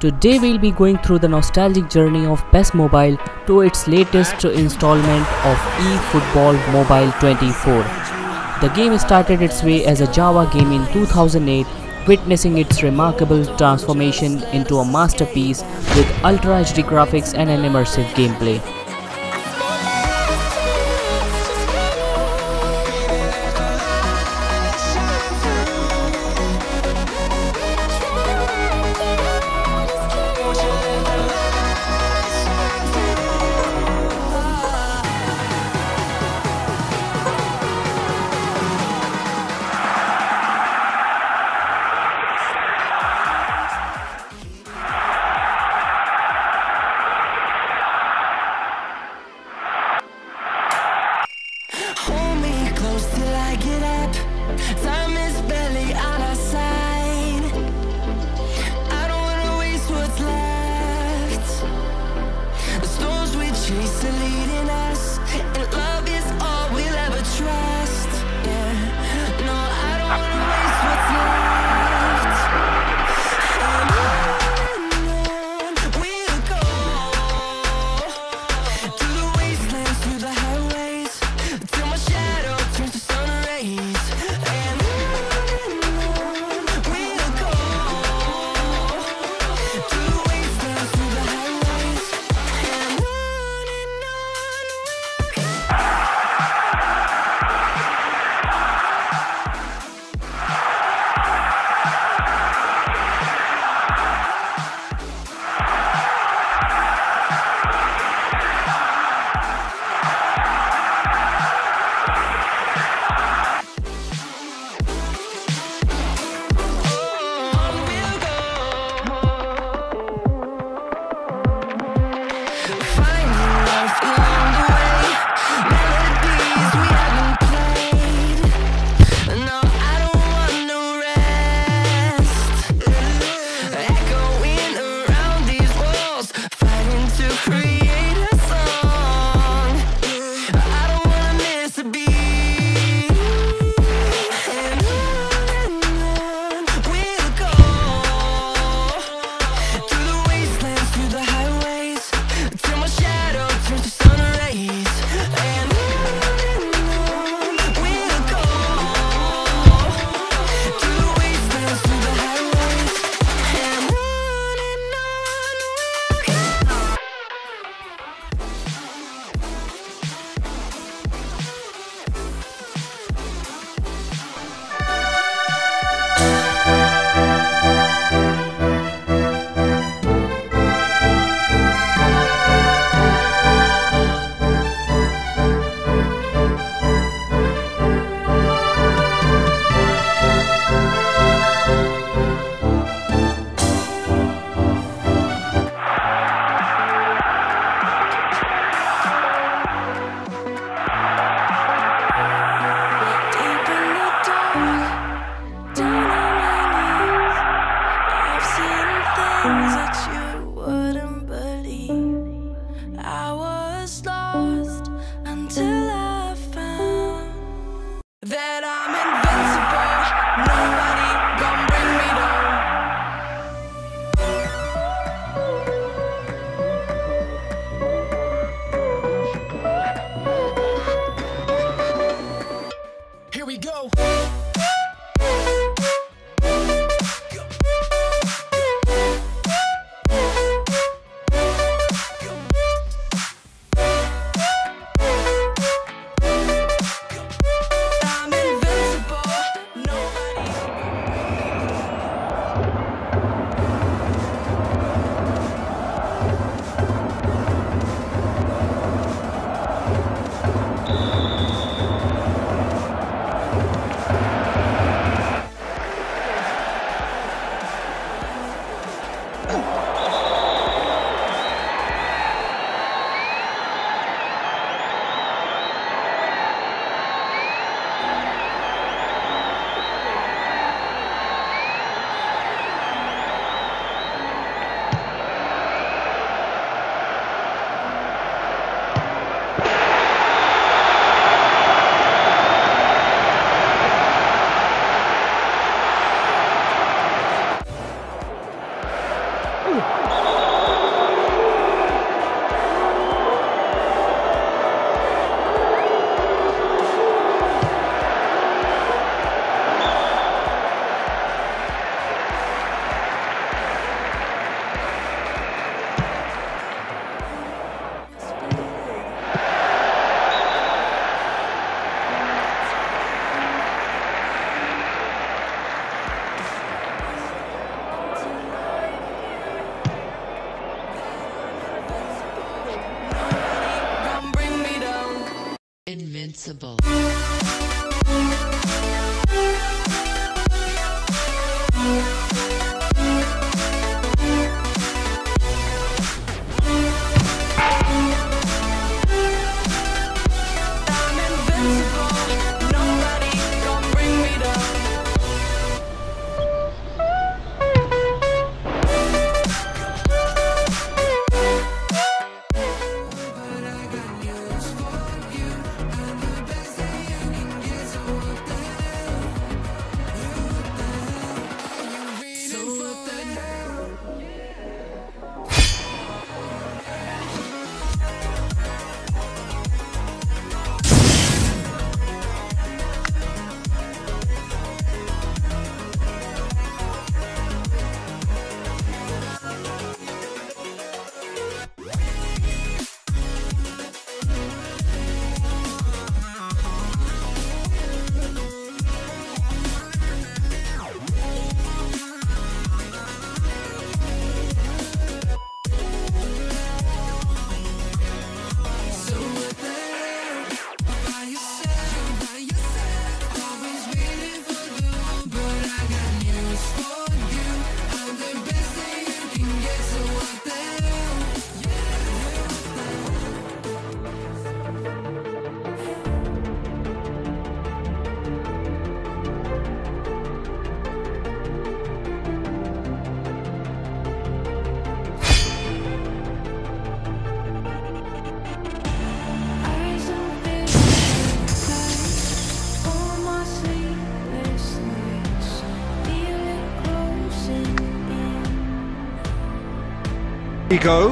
Today we'll be going through the nostalgic journey of PES Mobile to its latest installment of eFootball Mobile 24. The game started its way as a Java game in 2008 witnessing its remarkable transformation into a masterpiece with ultra HD graphics and an immersive gameplay. Invincible. I cleanse.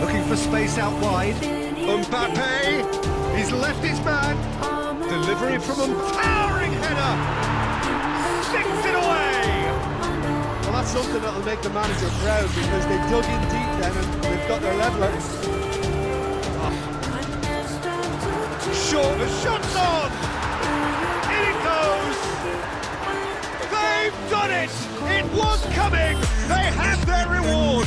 Looking for space out wide. Mbappe. He's left his man. Delivery from him. Towering header. Sticks it away. Well, that's something that'll make the manager proud because they dug in deep then and they've got their leveler. Short. The shot's on. In it goes. They've done it. It was coming. They have their reward.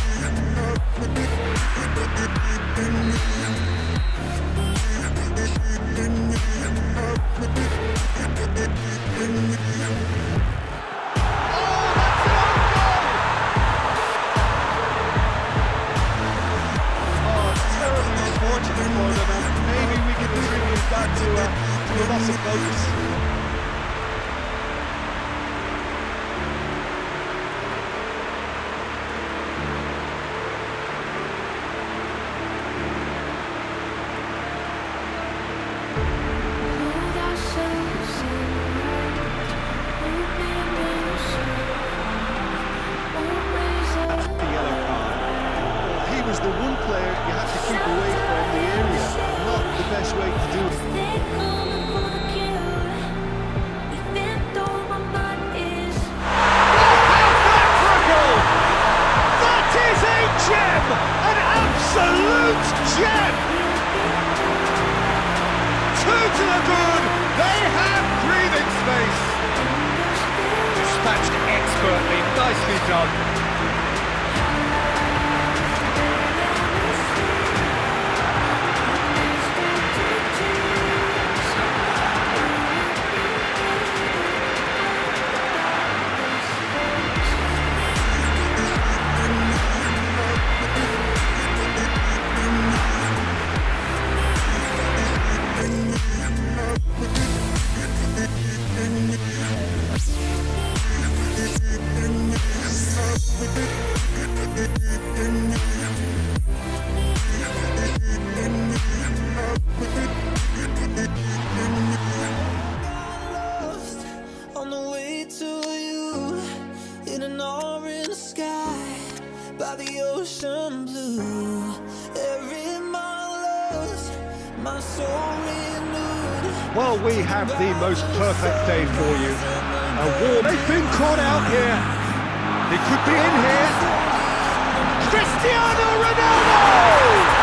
A, to a Dispatched expertly, nicely done. An orange sky by the ocean blue. Every my soul renewed. Well, we have the most perfect day for you. A warm. They've been caught out here. He could be in here. Cristiano Ronaldo!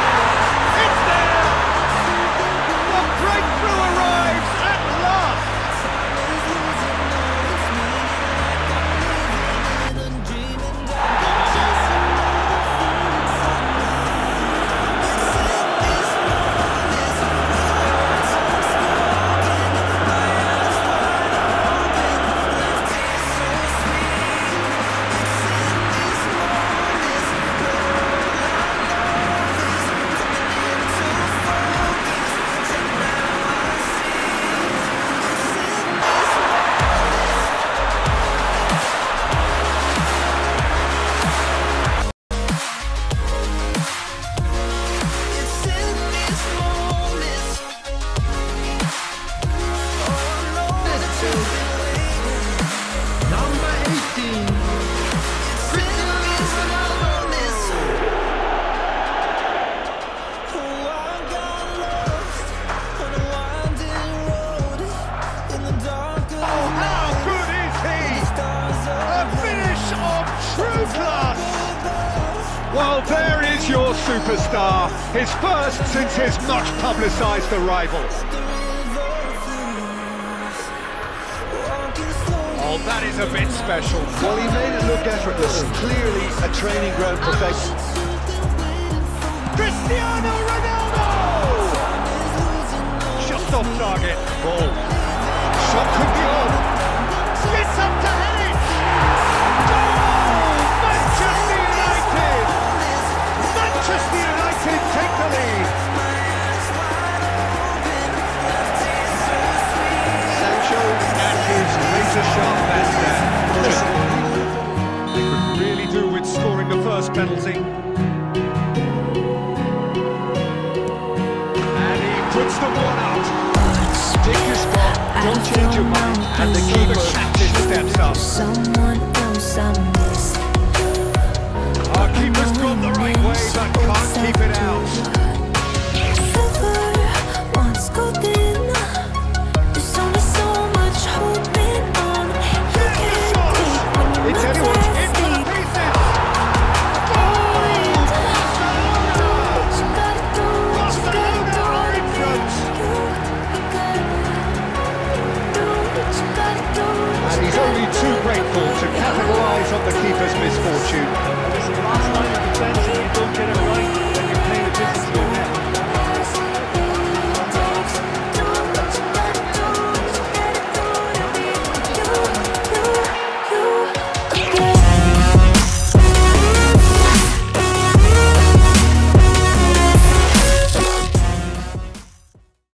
His first since his much publicised arrival. Oh, that is a bit special. Well, he made it look effortless. Clearly a training ground perfection. Cristiano Ronaldo! Just off target. Ball. Shot could be on. First penalty. And he puts the one out. Take your spot, don't change your mind. And the keeper steps up. Someone I